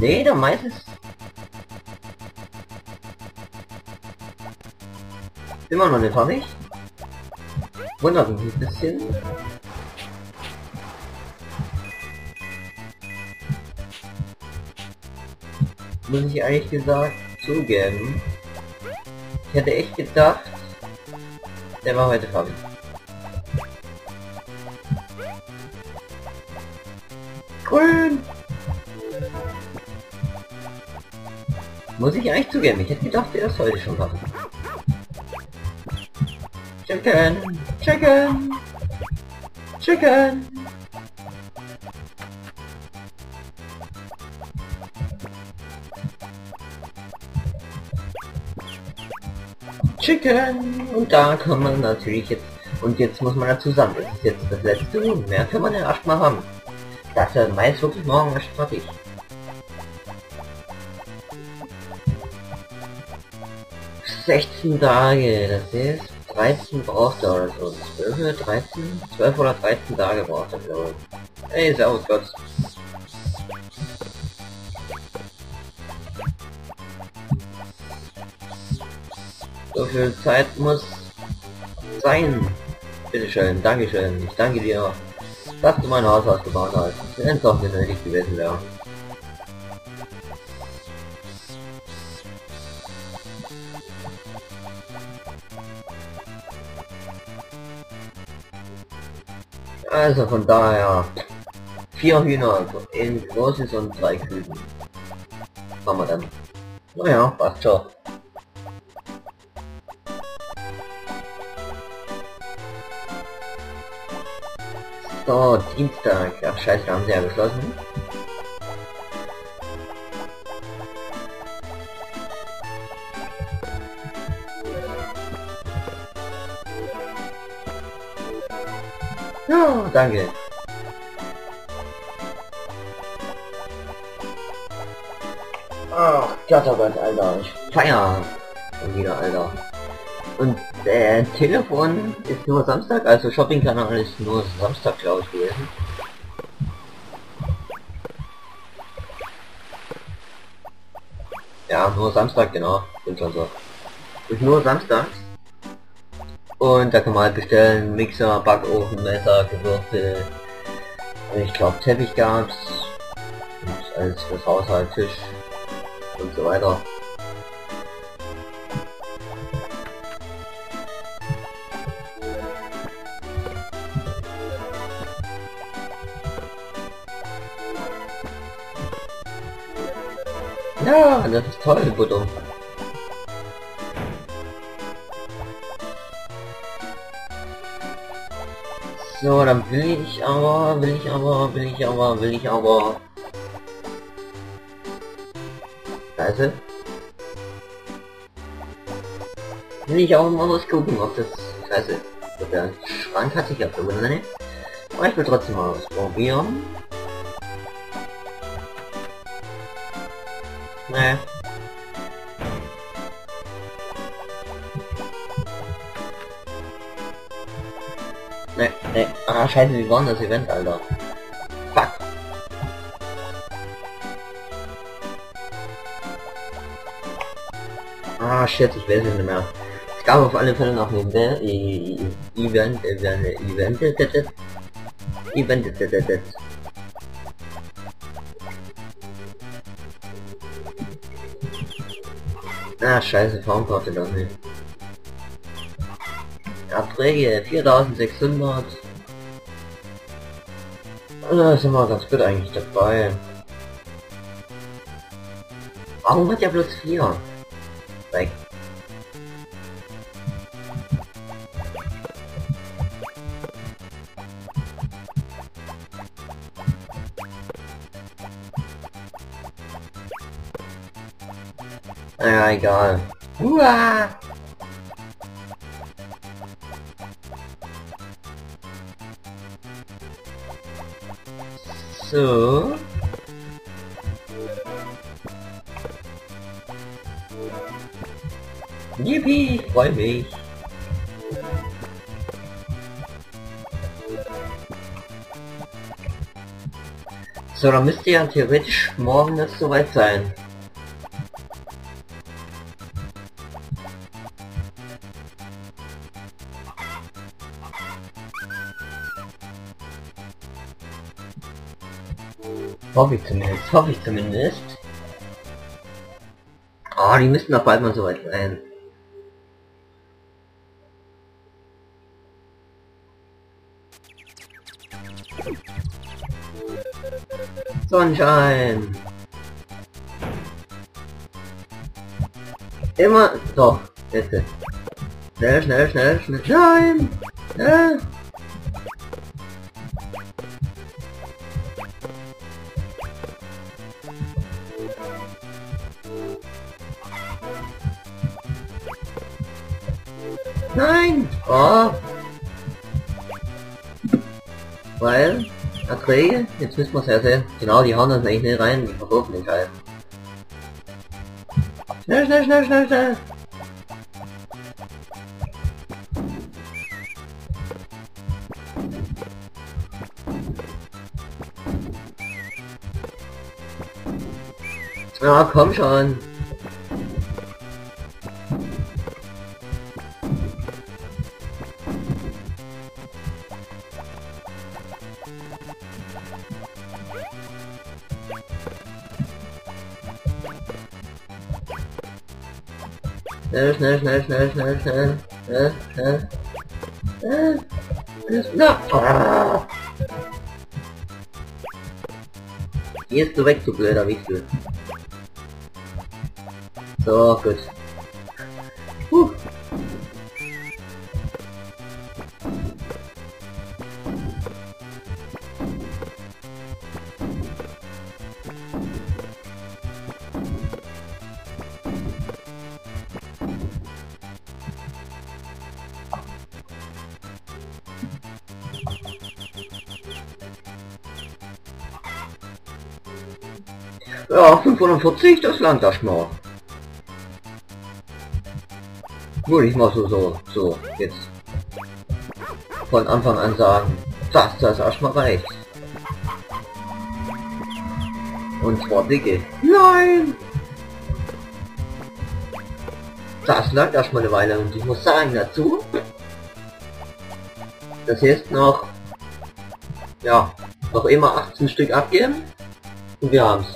Nee, der Mais ist... Immer noch nicht fertig. Wundert mich ein bisschen. Muss ich ehrlich gesagt zugeben. Ich hätte echt gedacht, der war heute fertig. Grün! Muss ich eigentlich zugeben, ich hätte gedacht, der ist heute schon fertig. Chicken! Chicken! Chicken! Chicken! Und da kann man natürlich jetzt... Und jetzt muss man dazu sagen, das ist jetzt das letzte und mehr kann man ja erstmal haben. Das meist wirklich morgen erst fertig. 16 Tage, das ist 13 braucht er oder so. 12 oder 13? 12 oder 13 Tage braucht er, glaube ich. Hey, servus Gott. So viel Zeit muss sein. Bitteschön, Dankeschön. Ich danke dir, dass du mein Haus ausgebaut hast. Wenn es auch nicht nötig gewesen wäre. Also von daher vier Hühner in großes und drei Küken. Machen wir dann. Naja, passt schon. So, Dienstag. Ach scheiße, haben sie ja geschlossen. Ja, danke. Ach, Gott, Alter. Ich feier wieder, Alter. Und der Telefon ist nur Samstag, also Shopping-Kanal ist nur Samstag, glaube ich, gewesen. Ja, nur Samstag, genau. Sind schon so. Ist nur Samstag. Und da kann man halt bestellen, Mixer, Backofen, Messer, Gewürze. Ich glaube Teppich gab's. Und alles fürs Haushalt, Tisch und so weiter. Ja, das ist toll, Butter. So, dann will ich aber, will ich aber, will ich aber, will ich aber. Scheiße. Will ich auch mal was gucken, ob das... Scheiße. Der Schrank hat sich ja verwundert, Aber ich will trotzdem mal was probieren. Nee. Ne, ne. Ah, scheiße, wie war das Event, Alter? Fuck. Ah, shit, ich weiß nicht mehr. Es gab auf alle Fälle noch ein Event, Event, Event, Event, Event, Ah, scheiße, Formkarte doch nicht. Erträge 4600. Da sind wir ganz gut eigentlich dabei. Warum hat ja bloß 4? Weg. Naja, egal. Uah! So. Yippie, freue mich. So, dann müsste ja theoretisch morgen es soweit sein. Hoffe ich zumindest, hoffe ich zumindest. Oh, die müssten doch bald mal soweit sein. Sonnenschein. Immer doch, bitte. Schnell, schnell, schnell, schnell, nein! Schnell! Nein! Oh! Weil, Erträge, jetzt müssen wir es ja sehen. Genau, die hauen uns eigentlich nicht rein, die verkaufen den Scheiß. Schnell, schnell, schnell, schnell, schnell! Ja, komm schon. Schnell, schnell, schnell, schnell, schnell, schnell, schnell, schnell. Schnell. Na. Ah. Gehst du weg, du blöder Wichtel. So, gut. Ja, 540, das langt das mal. Würde ich mal so, so, so, jetzt von Anfang an sagen, dass das erstmal reicht. Und zwar dicke. Nein! Das lag erstmal eine Weile und ich muss sagen dazu, das jetzt noch, ja, noch immer 18 Stück abgeben und wir haben's.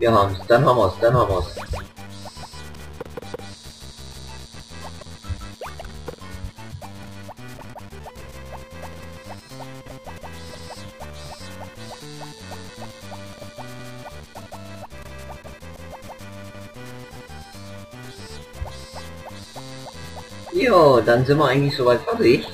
Wir haben's, dann haben wir's, dann haben wir's. Jo, dann sind wir eigentlich soweit fertig.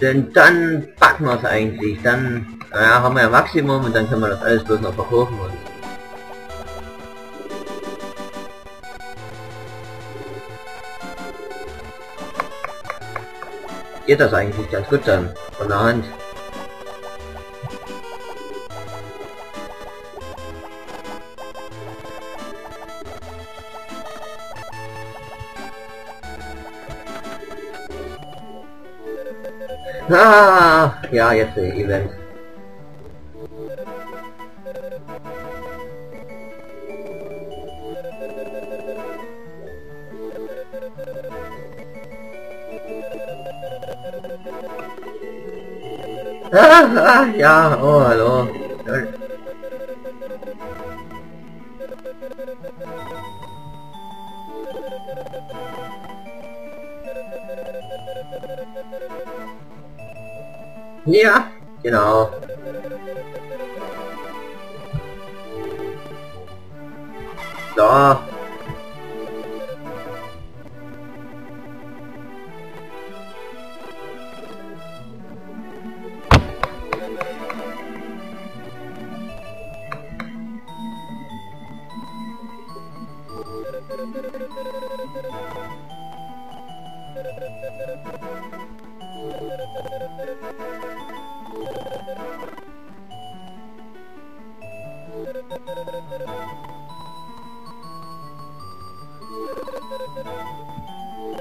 Denn dann packen wir es eigentlich. Dann naja, haben wir ja Maximum und dann können wir das alles bloß noch verkaufen. Und geht das eigentlich ganz gut dann von der Hand. Ah, ja, jetzt der Event. Ah, ah. Ja, genau. So.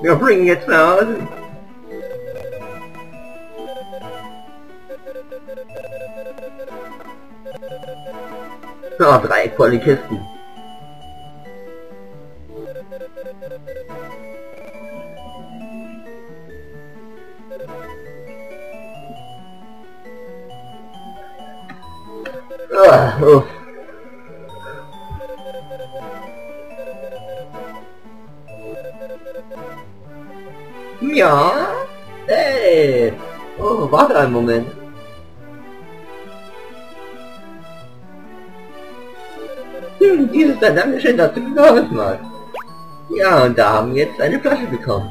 Wir bringen jetzt nach Hause. So, drei volle Kisten. Ah, uff. Ja, hey. Oh, warte einen Moment. Hm, dieses ein Dankeschön, dass du geholfen hast. Ja, und da haben wir jetzt eine Flasche bekommen.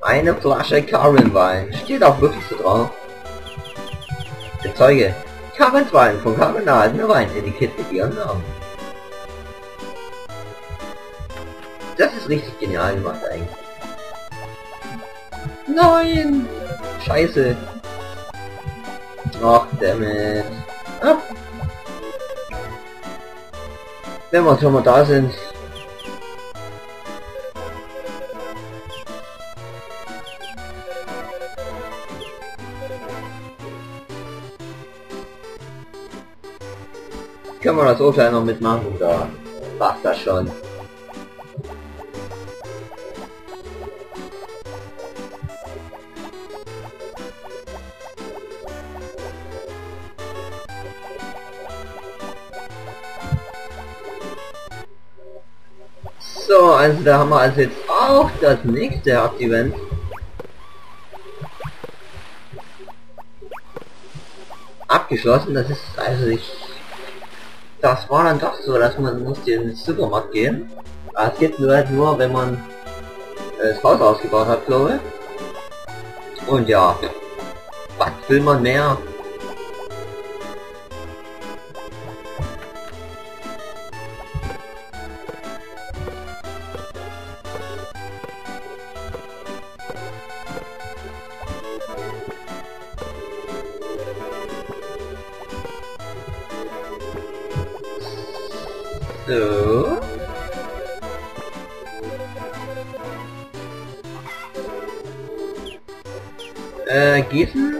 Eine Flasche Karenwein. Steht auch wirklich so drauf. Der Zeuge. Karenwein von erhaltener Wein. Etikett mit ihrem Namen. Das ist richtig genial gemacht eigentlich. Nein! Scheiße. Ach, dammit. Ah. Wenn wir schon mal da sind. Können wir das Urteil noch mitmachen oder war's das schon? Also da haben wir also jetzt auch das nächste Hauptevent. Abgeschlossen, das ist also ich... Das war dann doch so, dass man musste in den Supermarkt gehen. Es geht nur halt nur, wenn man äh, das Haus ausgebaut hat, glaube ich. Und ja, was will man mehr? So. Äh, uh, Gießen